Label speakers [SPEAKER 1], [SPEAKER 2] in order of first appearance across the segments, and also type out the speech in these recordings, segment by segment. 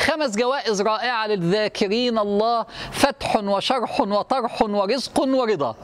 [SPEAKER 1] خمس جوائز رائعة للذاكرين الله فتح وشرح وطرح ورزق ورضا.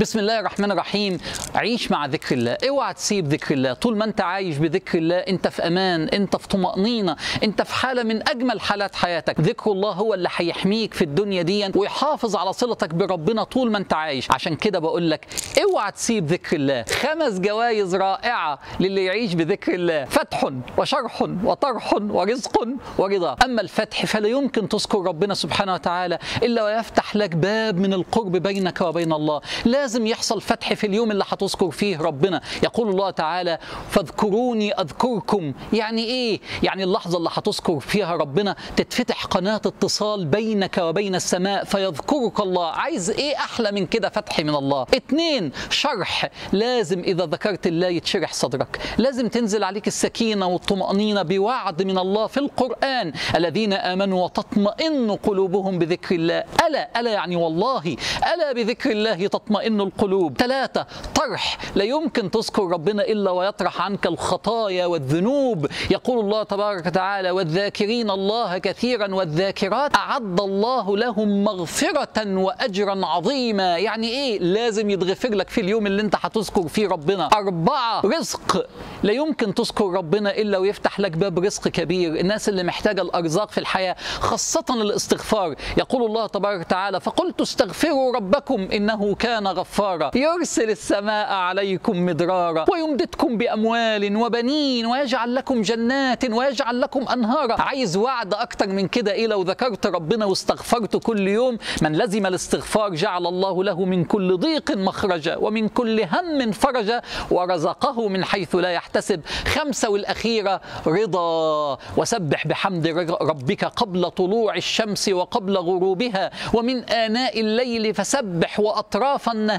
[SPEAKER 1] بسم الله الرحمن الرحيم. عيش مع ذكر الله. اوعى تسيب ذكر الله. طول ما انت عايش بذكر الله انت في أمان انت في طمأنينة انت في حالة من أجمل حالات حياتك. ذكر الله هو اللي هيحميك في الدنيا دي ويحافظ على صلتك بربنا طول ما انت عايش. عشان كده بقول لك اوعى تسيب ذكر الله. خمس جوائز رائعة للي يعيش بذكر الله. فتح وشرح وطرح ورزق ورضا. أما الفتح فلا يمكن تذكر ربنا سبحانه وتعالى إلا ويفتح لك باب من القرب بينك وبين الله. لازم يحصل فتح في اليوم اللي هتذكر فيه ربنا. يقول الله تعالى فاذكروني أذكركم. يعني إيه؟ يعني اللحظة اللي هتذكر فيها ربنا تتفتح قناة اتصال بينك وبين السماء فيذكرك الله. عايز إيه أحلى من كده فتح من الله؟ اتنين شرح. لازم إذا ذكرت الله يتشرح صدرك. لازم تنزل عليك السكينة والطمأنينة بوعد من الله في القرآن. الذين آمنوا وتطمئن قلوبهم بذكر الله. ألا ألا يعني والله. ألا بذكر الله تطمئن القلوب ثلاثة. طرح. لا يمكن تذكر ربنا إلا ويطرح عنك الخطايا والذنوب. يقول الله تبارك وتعالى والذاكرين الله كثيرا والذاكرات أعد الله لهم مغفرة وأجرا عظيما. يعني إيه؟ لازم يتغفر لك في اليوم اللي أنت هتذكر فيه ربنا. أربعة. رزق. لا يمكن تذكر ربنا إلا ويفتح لك باب رزق كبير. الناس اللي محتاجة الأرزاق في الحياة خاصة الاستغفار. يقول الله تبارك وتعالى فقلت استغفروا ربكم إنه كان غفارا يرسل السماء عليكم مدرارا. ويمددكم بأموال وبنين ويجعل لكم جنات ويجعل لكم أنهارا. عايز وعد أكتر من كده؟ إيه لو ذكرت ربنا واستغفرت كل يوم؟ من لزم الاستغفار جعل الله له من كل ضيق مخرجا. ومن كل هم فرجا. ورزقه من حيث لا يحتسب. خمسة والأخيرة رضا. وسبح بحمد ربك قبل طلوع الشمس وقبل غروبها. ومن آناء الليل فسبح وأطراف النهار.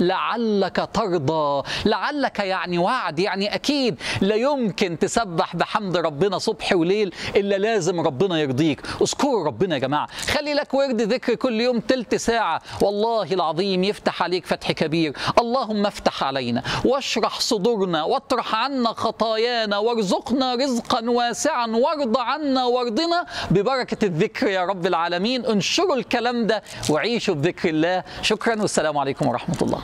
[SPEAKER 1] لعلك ترضى لعلك يعني وعد يعني أكيد لا يمكن تسبح بحمد ربنا صبح وليل إلا لازم ربنا يرضيك. اذكروا ربنا يا جماعة. خلي لك ورد ذكر كل يوم تلت ساعة. والله العظيم يفتح عليك فتح كبير. اللهم افتح علينا واشرح صدورنا واطرح عنا خطايانا وارزقنا رزقا واسعا. وارض عنا وارضنا ببركة الذكر يا رب العالمين. انشروا الكلام ده وعيشوا بذكر الله. شكرا والسلام عليكم. ورحمة الله.